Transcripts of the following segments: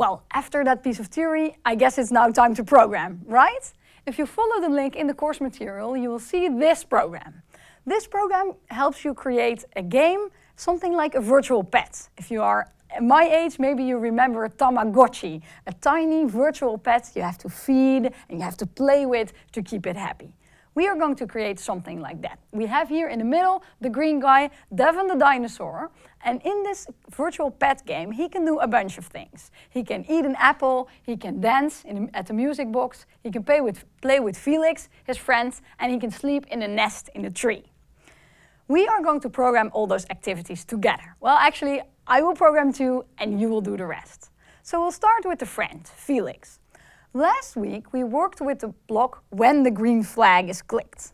Well, after that piece of theory, I guess it's now time to program, right? If you follow the link in the course material, you will see this program. This program helps you create a game, something like a virtual pet. If you are my age, maybe you remember a Tamagotchi, a tiny virtual pet you have to feed and you have to play with to keep it happy. We are going to create something like that. We have here in the middle the green guy, Devon the dinosaur, and in this virtual pet game, he can do a bunch of things. He can eat an apple, he can dance in, at the music box, he can play with, play with Felix, his friends, and he can sleep in a nest in a tree. We are going to program all those activities together. Well, actually, I will program two and you will do the rest. So we'll start with the friend, Felix. Last week, we worked with the block when the green flag is clicked.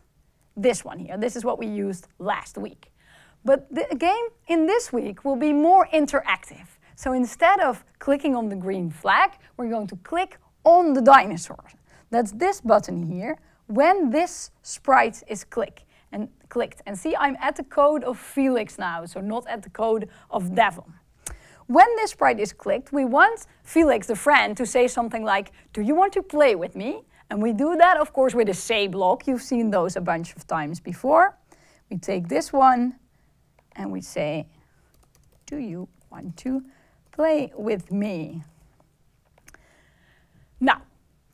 This one here, this is what we used last week. But the game in this week will be more interactive. So instead of clicking on the green flag, we're going to click on the dinosaur. That's this button here, when this sprite is click and clicked. And see, I'm at the code of Felix now, so not at the code of Devon. When this sprite is clicked, we want Felix, the friend, to say something like, do you want to play with me? And we do that, of course, with a say block. You've seen those a bunch of times before. We take this one and we say, do you want to play with me? Now,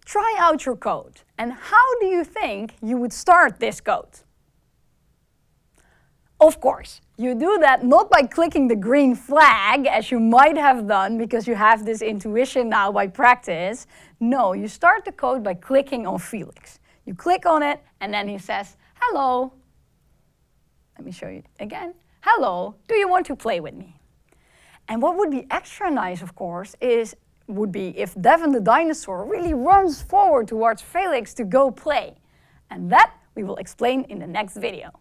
try out your code. And how do you think you would start this code? Of course, you do that not by clicking the green flag, as you might have done because you have this intuition now by practice. No, you start the code by clicking on Felix. You click on it, and then he says, hello. Let me show you again. Hello, do you want to play with me? And what would be extra nice, of course, is would be if Devon the dinosaur really runs forward towards Felix to go play. And that we will explain in the next video.